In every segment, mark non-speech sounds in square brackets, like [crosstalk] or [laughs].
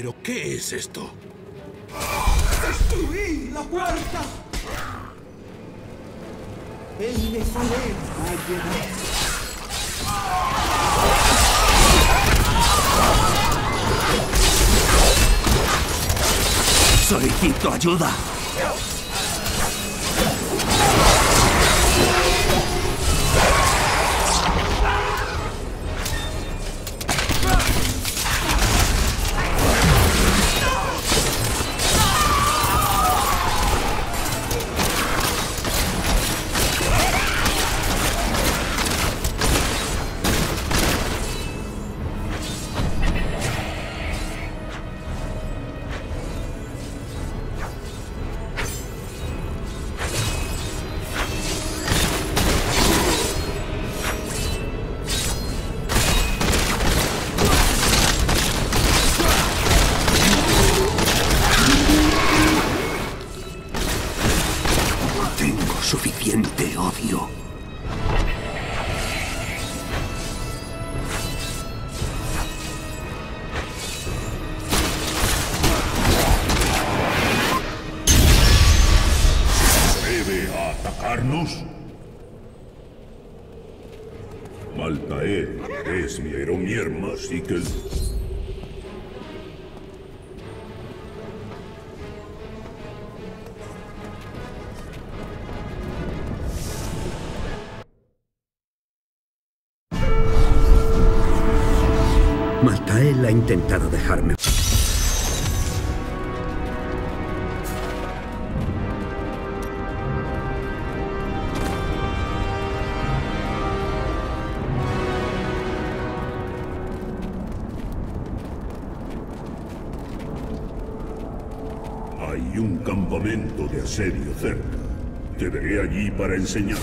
Pero, ¿qué es esto? ¡Destruí la puerta! El Nezalén ha llegado. Solicito ayuda. Maltael ha intentado dejarme. Hay un campamento de asedio cerca. Te veré allí para enseñar.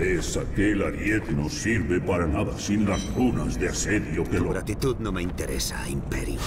Es aquel ariete no sirve para nada sin las runas de asedio que lo... gratitud no me interesa, Imperio.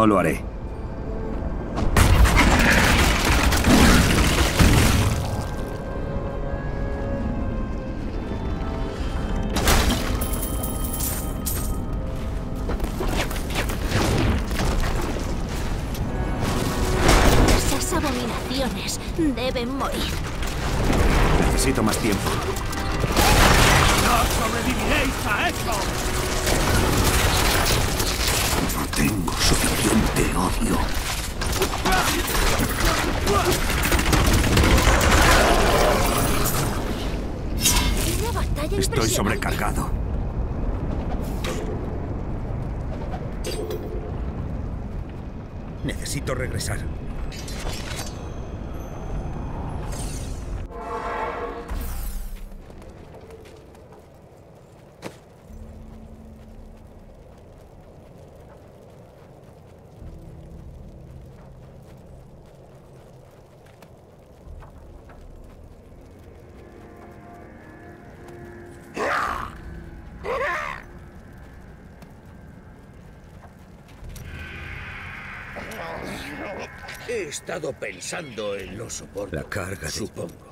No lo haré. Esas abominaciones deben morir. Necesito más tiempo. He estado pensando en los soportes. La carga de... Supongo.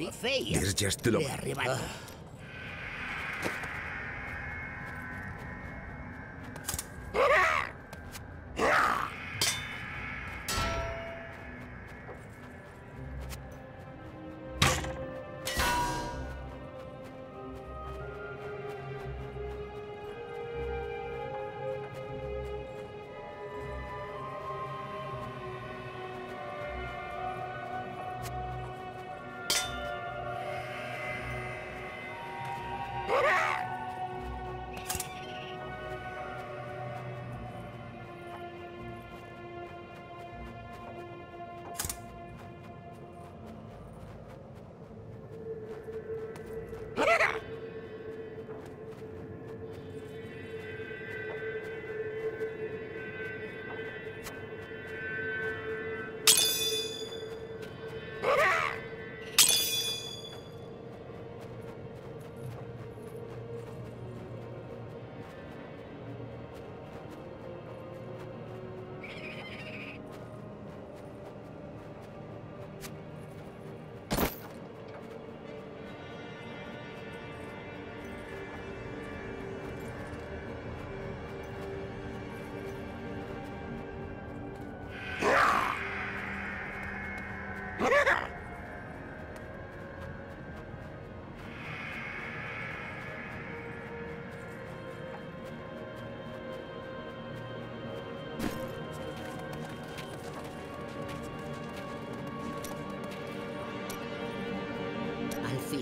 Odisea. There's just the Le arrebató. Al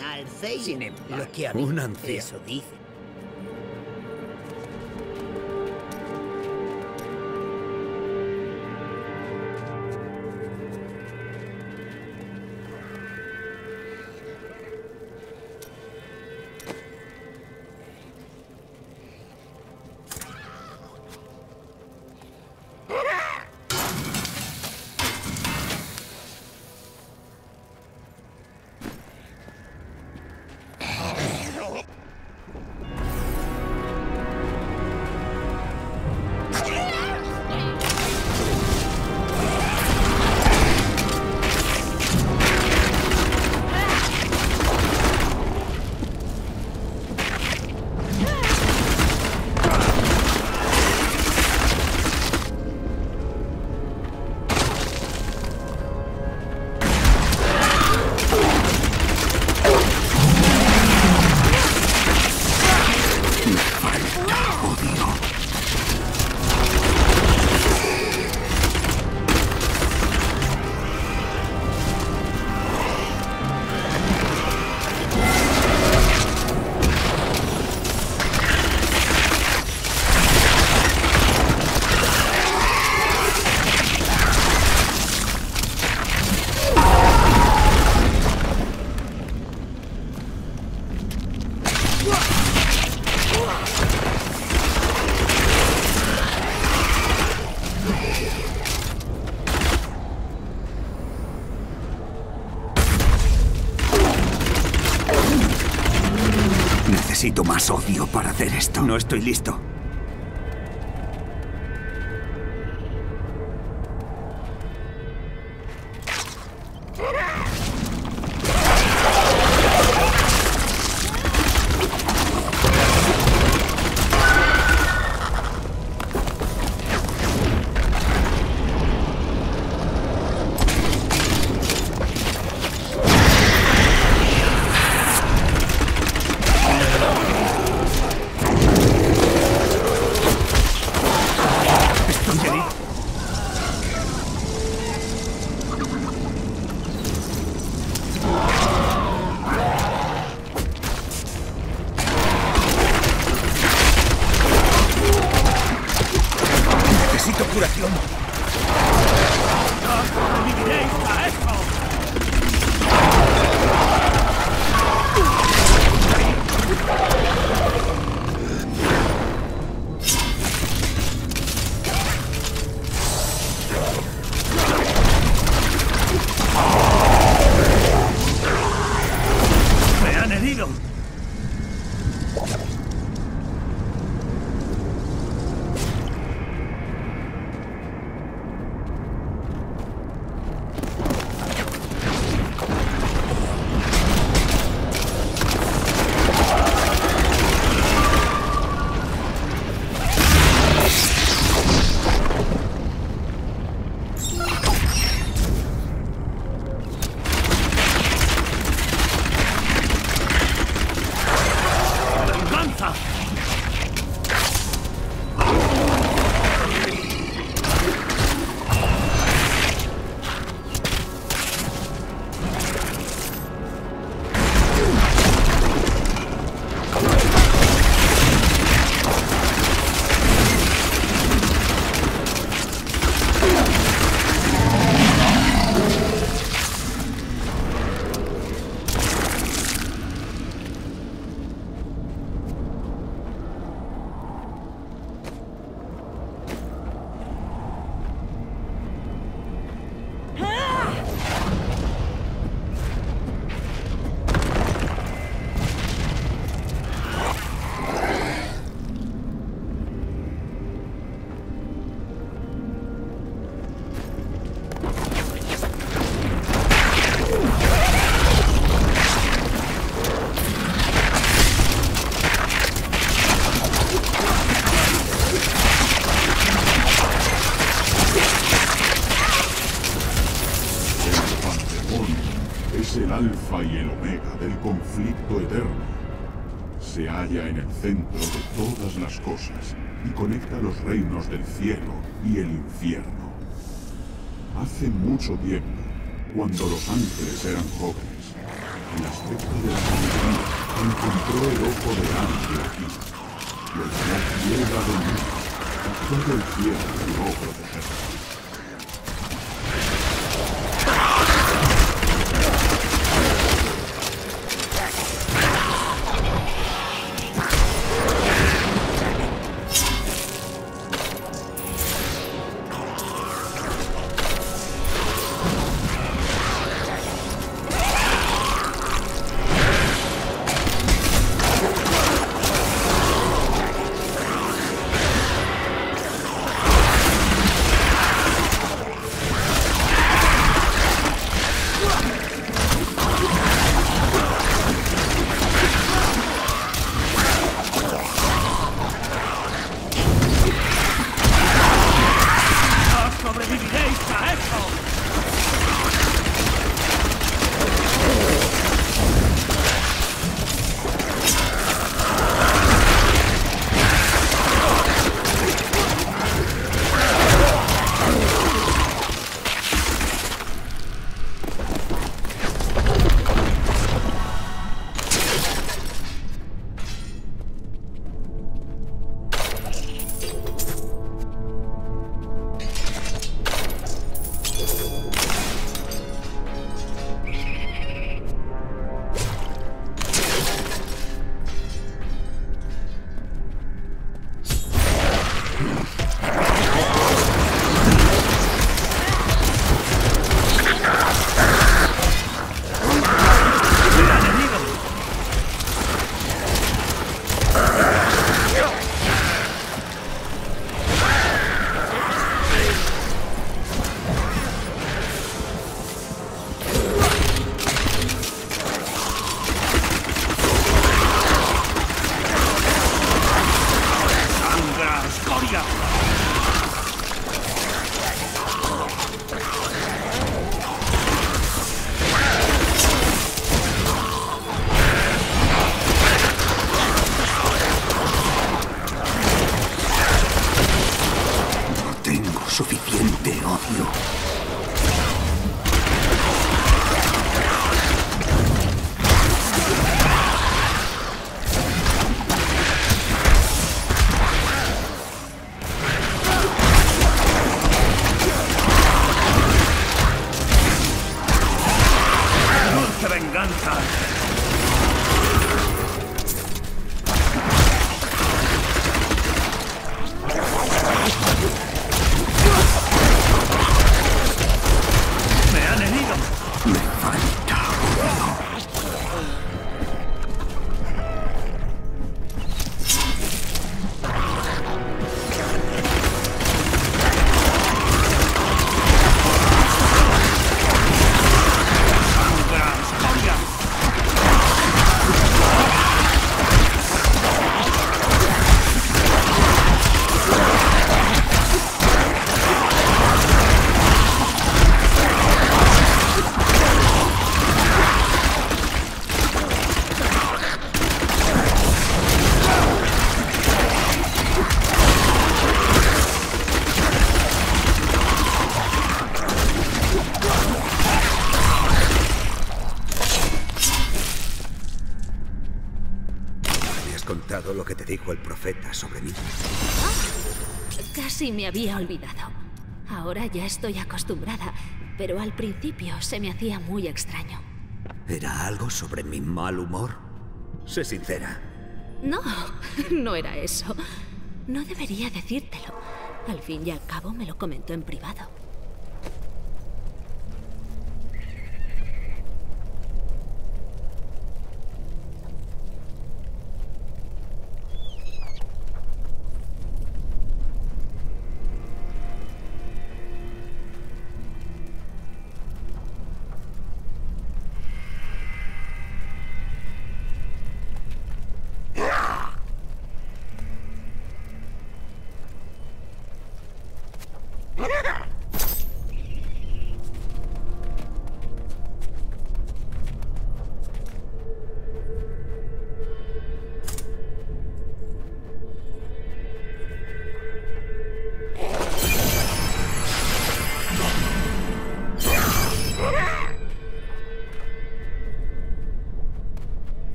final, Sin embargo, lo que un anciano. Eso dice. No estoy listo. Se halla en el centro de todas las cosas y conecta los reinos del cielo y el infierno. Hace mucho tiempo, cuando los ángeles eran jóvenes, el aspecto de la sabiduría encontró el ojo de ángel aquí, y el la tierra del mundo, todo el cielo juró protegerlo. Había olvidado. Ahora ya estoy acostumbrada, pero al principio se me hacía muy extraño. ¿Era algo sobre mi mal humor? Sé sincera. No, [laughs] no era eso. No debería decírtelo. Al fin y al cabo me lo comentó en privado.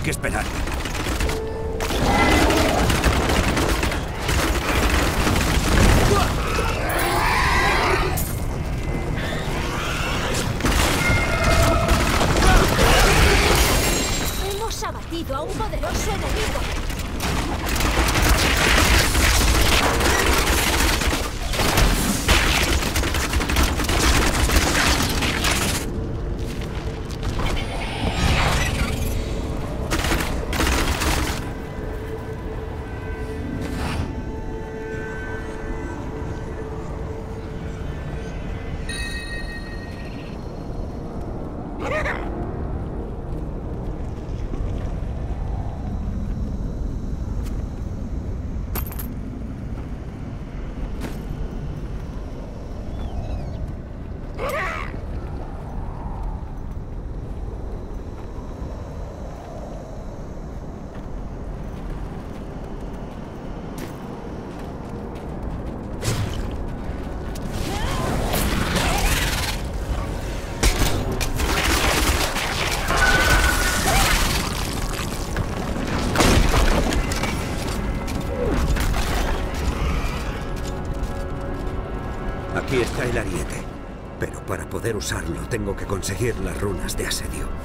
Hay que esperar. Poder usarlo tengo que conseguir las runas de asedio.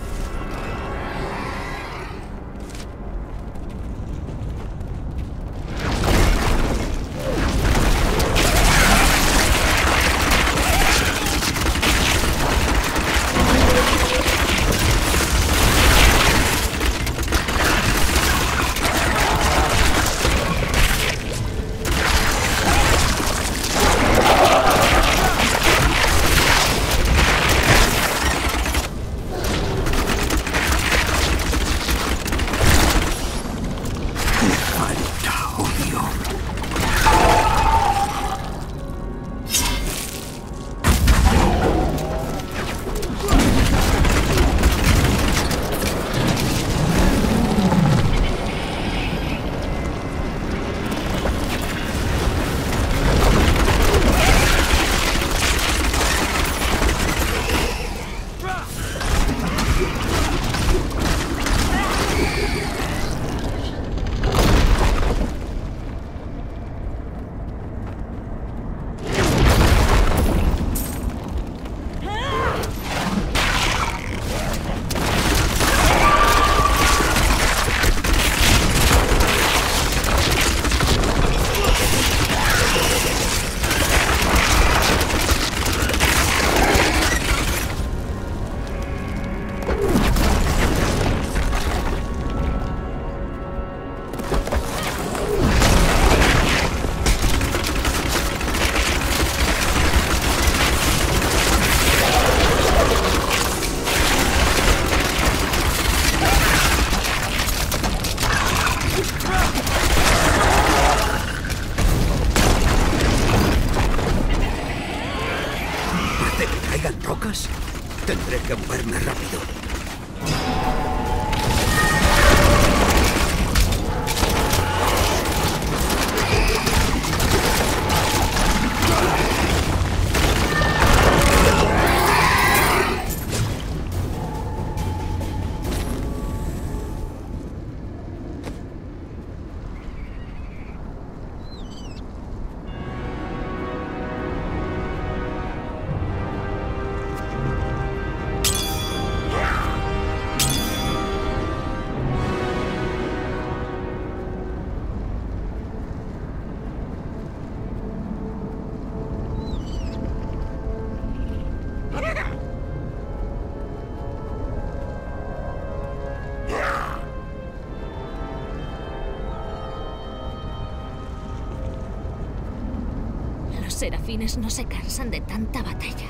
Serafines no se cansan de tanta batalla,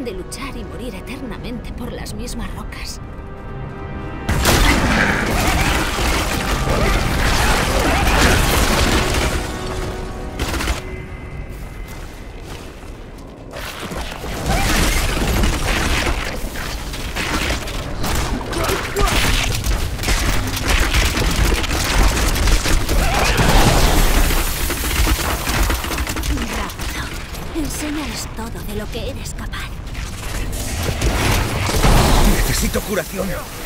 de luchar y morir eternamente por las mismas rocas. Curación.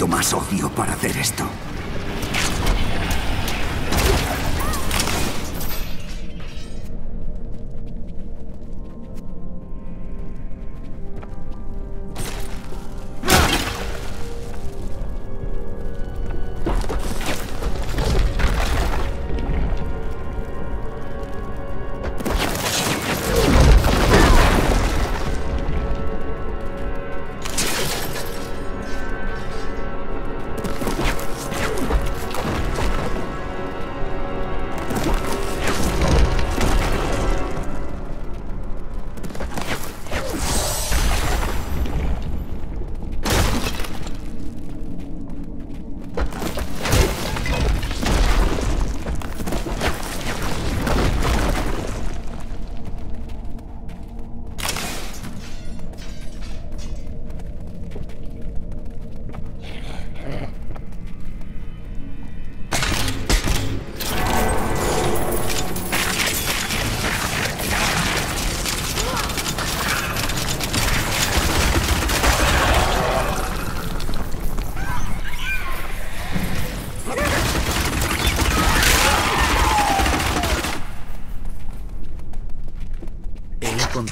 Necesito más odio para hacer esto.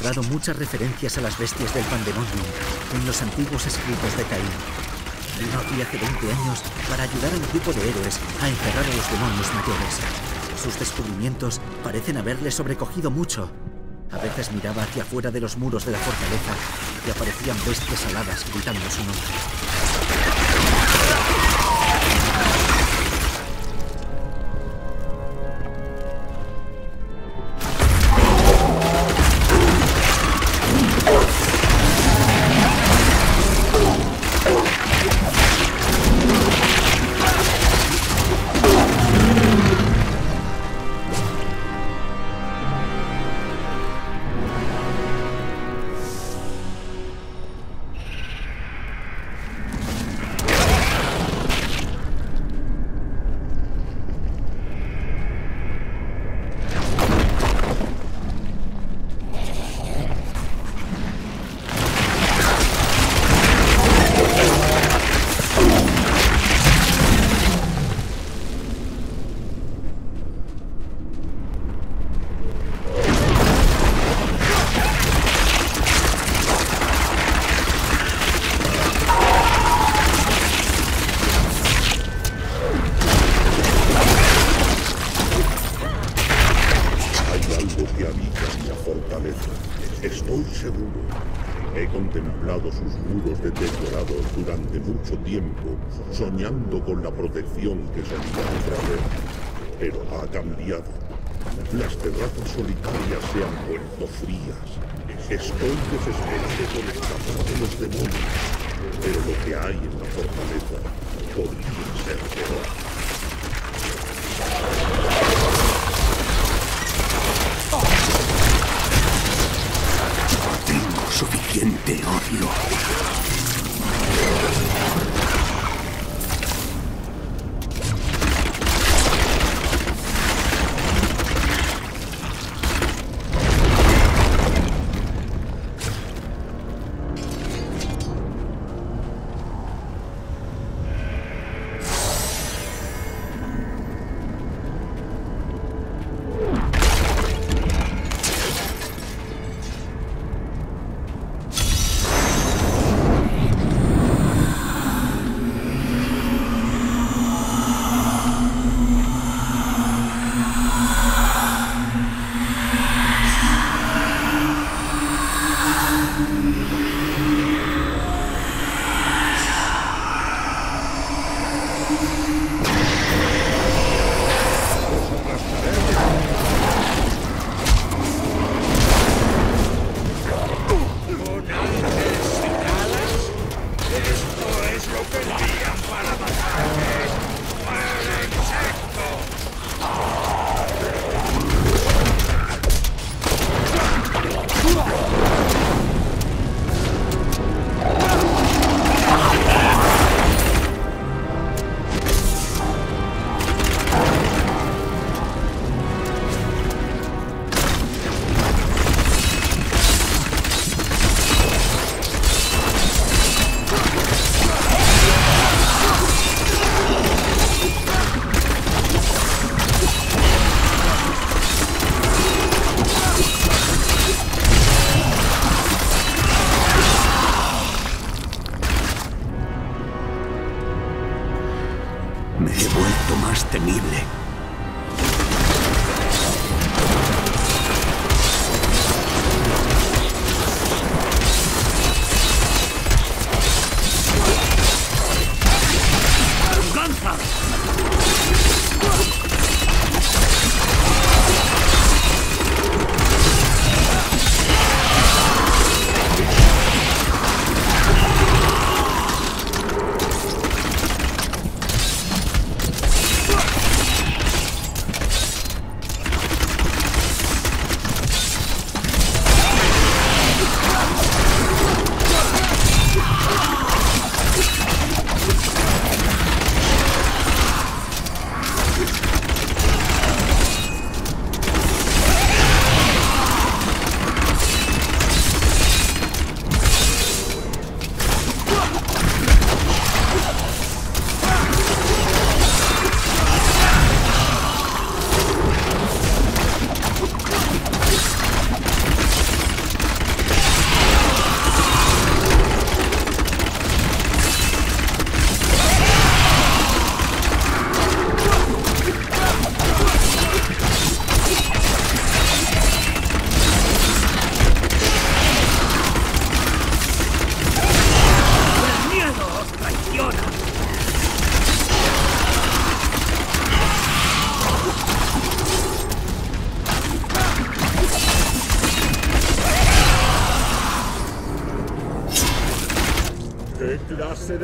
Encontrado muchas referencias a las bestias del Pandemonium en los antiguos escritos de Caín. Vino aquí hace 20 años para ayudar a un grupo de héroes a encerrar a los demonios mayores. Sus descubrimientos parecen haberle sobrecogido mucho. A veces miraba hacia afuera de los muros de la fortaleza y aparecían bestias aladas gritando su nombre. Estoy seguro. He contemplado sus muros deteriorados durante mucho tiempo, soñando con la protección que solía traer. Pero ha cambiado. Las terrazas solitarias se han vuelto frías. Estoy desesperado por escapar de los demonios. Pero lo que hay en la fortaleza podría ser peor. Tengo suficiente odio.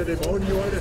Clase de demonio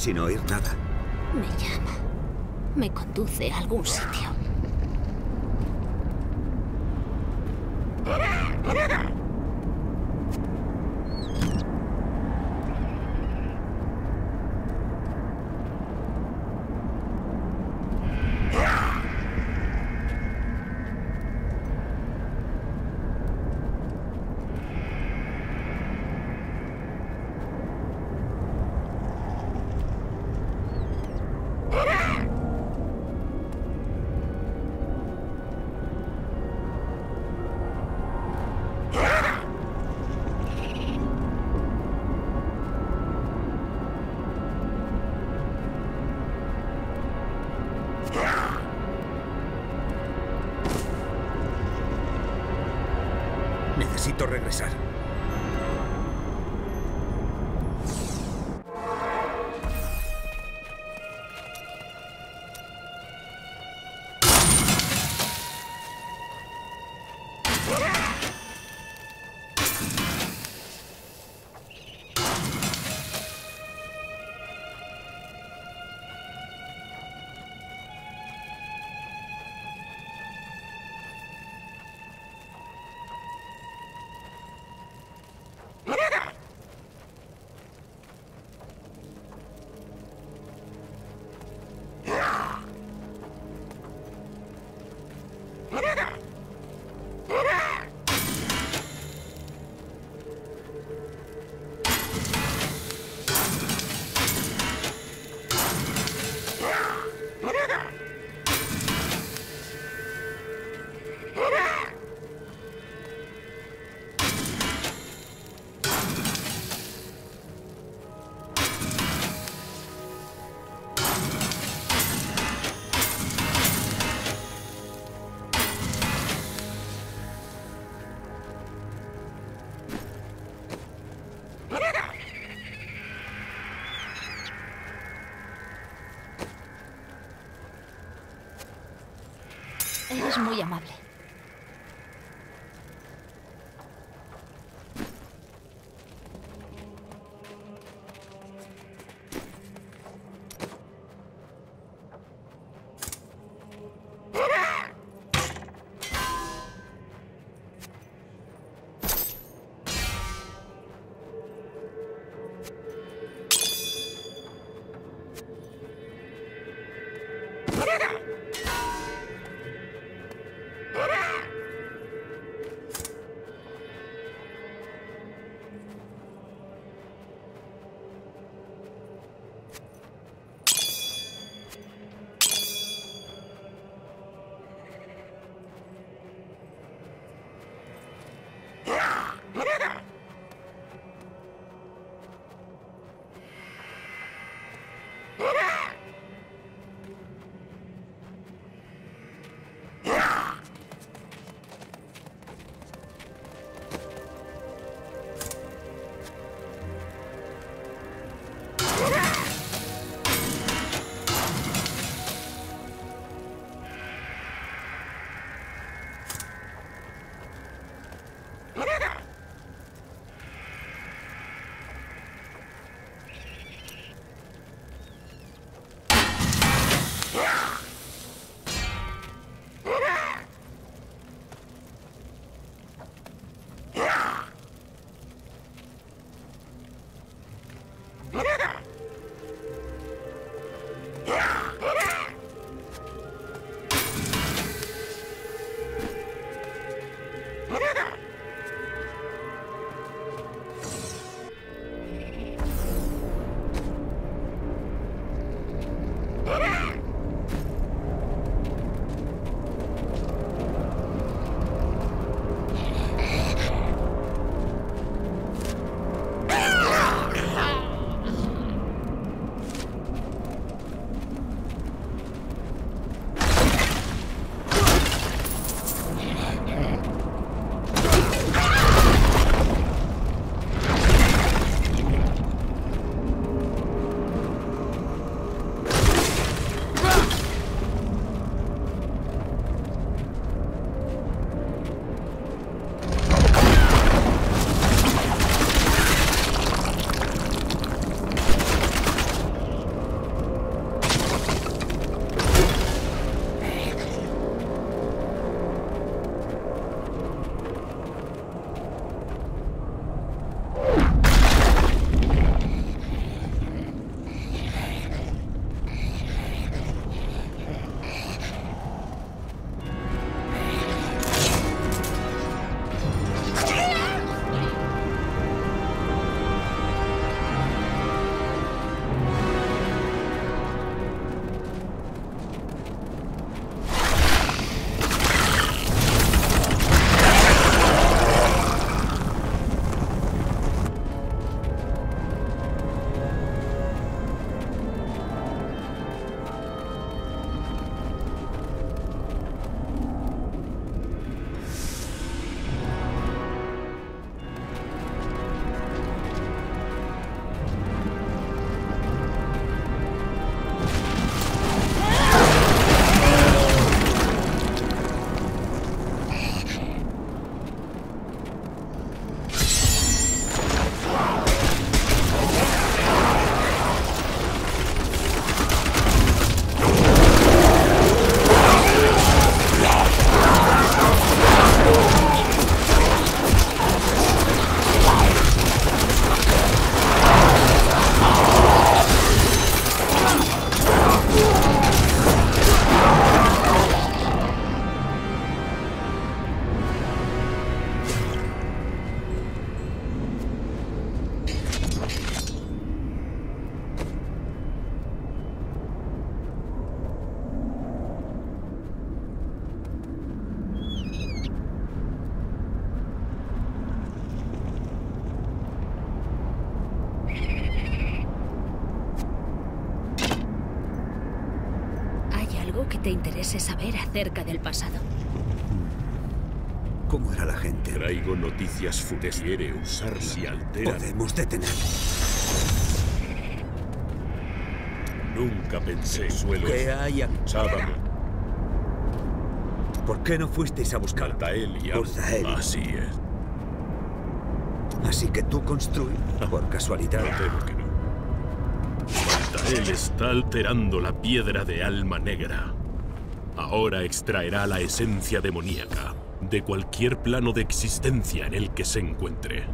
sin oír nada. Me llama. Me conduce a algún sitio. Necesito regresar. Muy amable. Yeah! Quiere usarla si altera. Podemos detenerlo. Nunca pensé. Suelo. ¿Qué hay aquí? Sábamo. ¿Por qué no fuisteis a buscar? Maltael y Urzael. Así es. Así que tú construí por casualidad. Temo que no. Maltael está alterando la piedra de alma negra. Ahora extraerá la esencia demoníaca de cualquier plano de existencia en el que se encuentre.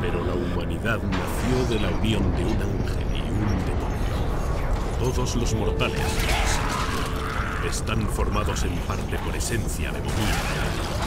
Pero la humanidad nació de la unión de un ángel y un demonio. Todos los mortales están formados en parte por esencia demoníaca.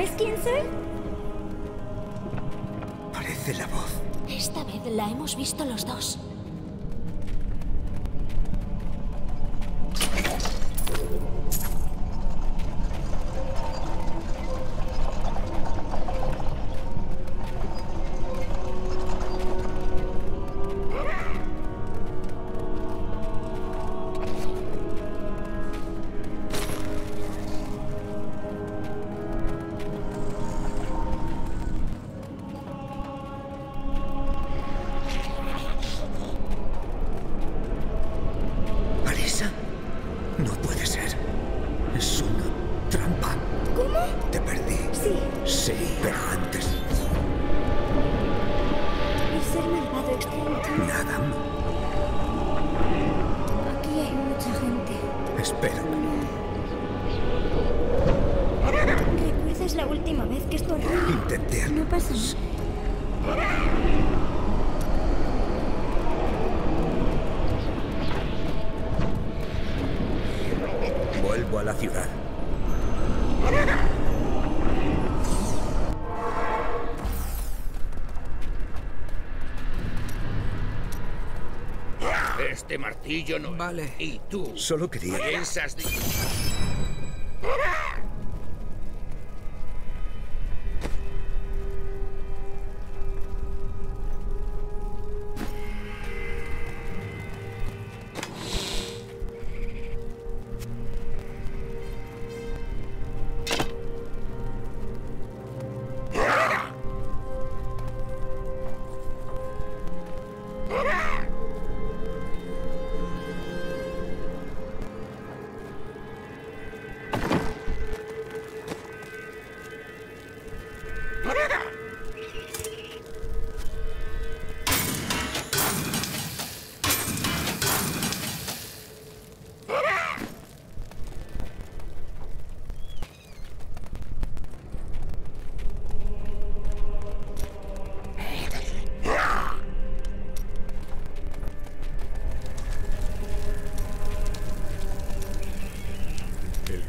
¿Sabes quién soy? Parece la voz. Esta vez la hemos visto los dos. Este martillo no. Vale. Y tú. Solo quería. Piensas. de-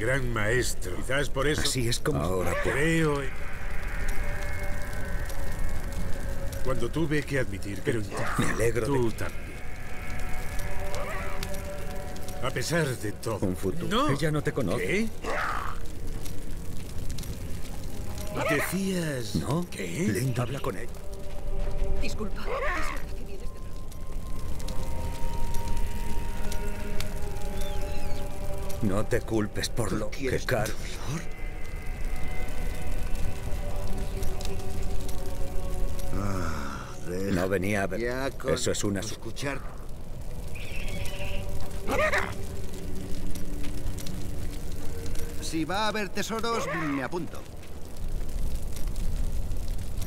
gran maestro. Quizás por eso. Así es como. Ahora puedo. Creo. en- Cuando tuve que admitir que Me alegro de- Tú también. A pesar de todo. Un futuro. No. Ella no te conoce. ¿Qué? Decías. ¿No? ¿Qué? Link habla con él. Disculpa. No te culpes por lo que Carol. No venía a ver. Ya con Eso es una. escuchar. Si va a haber tesoros, me apunto.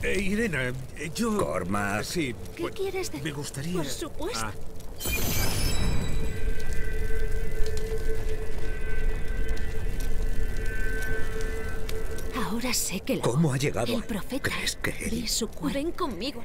Eh, Irena, eh, yo. Cormac. Sí. ¿Qué pues, quieres decir? Me gustaría. Por supuesto. Ah, Sé que la ¿Cómo ha llegado? El profeta ¿Crees que él- su cuerpo. Ven conmigo.